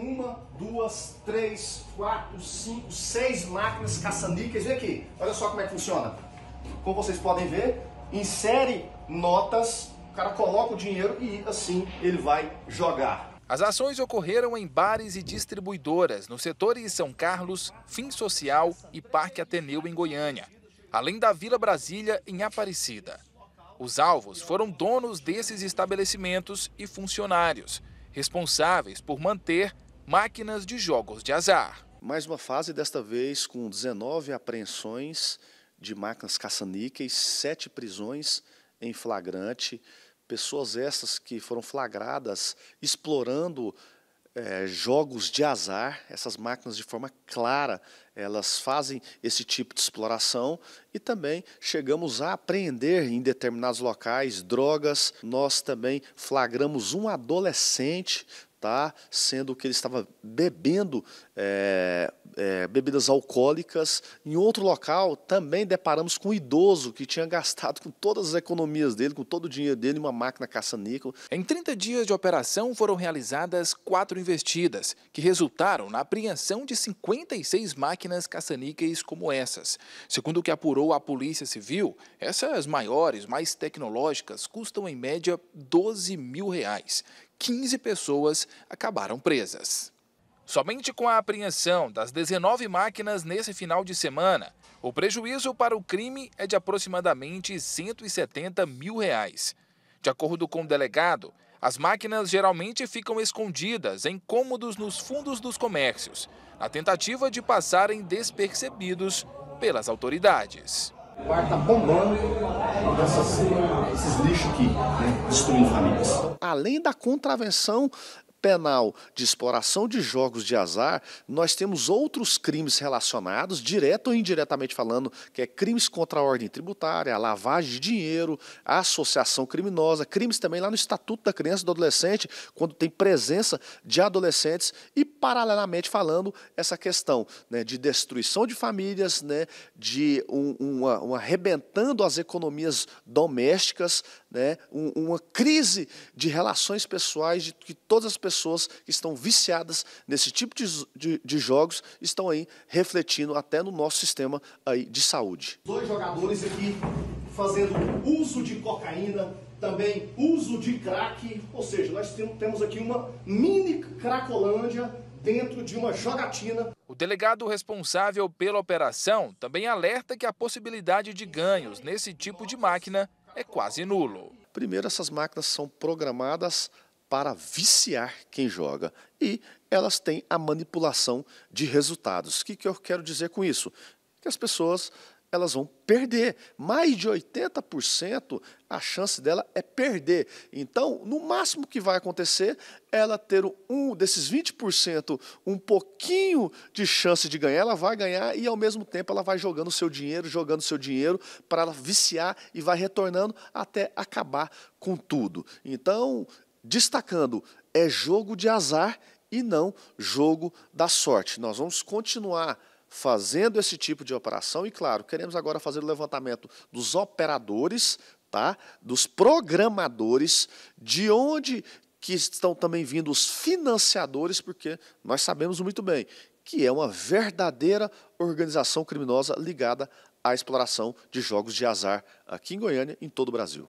Uma, duas, três, quatro, cinco, seis máquinas caça-níqueis. Vem aqui, olha só como é que funciona. Como vocês podem ver, insere notas, o cara coloca o dinheiro e assim ele vai jogar. As ações ocorreram em bares e distribuidoras nos setores São Carlos, Fim Social e Parque Ateneu em Goiânia, além da Vila Brasília em Aparecida. Os alvos foram donos desses estabelecimentos e funcionários, responsáveis por manter máquinas de jogos de azar. Mais uma fase, desta vez com 19 apreensões de máquinas caça-níqueis, sete prisões em flagrante, pessoas essas que foram flagradas explorando é, jogos de azar, essas máquinas de forma clara, elas fazem esse tipo de exploração e também chegamos a apreender em determinados locais drogas. Nós também flagramos um adolescente tá? sendo que ele estava bebendo é, é, bebidas alcoólicas. Em outro local, também deparamos com um idoso que tinha gastado com todas as economias dele, com todo o dinheiro dele, uma máquina caça-níquel. Em 30 dias de operação, foram realizadas quatro investidas, que resultaram na apreensão de 56 máquinas caça-níqueis como essas. Segundo o que apurou a Polícia Civil, essas maiores, mais tecnológicas, custam em média 12 mil reais. 15 pessoas acabaram presas. Somente com a apreensão das 19 máquinas nesse final de semana, o prejuízo para o crime é de aproximadamente 170 mil reais. De acordo com o delegado, as máquinas geralmente ficam escondidas em cômodos nos fundos dos comércios, na tentativa de passarem despercebidos pelas autoridades. O ar está bombando dessas, esses lixos aqui, né, destruindo famílias. Além da contravenção penal de exploração de jogos de azar, nós temos outros crimes relacionados, direto ou indiretamente falando, que é crimes contra a ordem tributária, a lavagem de dinheiro, a associação criminosa, crimes também lá no Estatuto da Criança e do Adolescente, quando tem presença de adolescentes e, paralelamente falando, essa questão né, de destruição de famílias, né, de um, uma, uma arrebentando as economias domésticas, né, um, uma crise de relações pessoais de que todas as pessoas que estão viciadas nesse tipo de, de, de, jogos estão aí refletindo até no nosso sistema aí de saúde. Dois jogadores aqui fazendo uso de cocaína, também uso de crack, ou seja, nós temos aqui uma mini cracolândia dentro de uma jogatina. O delegado responsável pela operação também alerta que a possibilidade de ganhos nesse tipo de máquina é quase nulo. Primeiro, essas máquinas são programadas para viciar quem joga e elas têm a manipulação de resultados. O que, que eu quero dizer com isso? Que as pessoas elas vão perder. Mais de 80% a chance dela é perder. Então, no máximo que vai acontecer, ela ter um desses 20%, um pouquinho de chance de ganhar, ela vai ganhar e ao mesmo tempo ela vai jogando seu dinheiro, jogando seu dinheiro para ela viciar e vai retornando até acabar com tudo. Então, destacando, é jogo de azar e não jogo da sorte. Nós vamos continuar fazendo esse tipo de operação e, claro, queremos agora fazer o levantamento dos operadores, tá? dos programadores, de onde que estão também vindo os financiadores, porque nós sabemos muito bem que é uma verdadeira organização criminosa ligada à exploração de jogos de azar aqui em Goiânia e em todo o Brasil.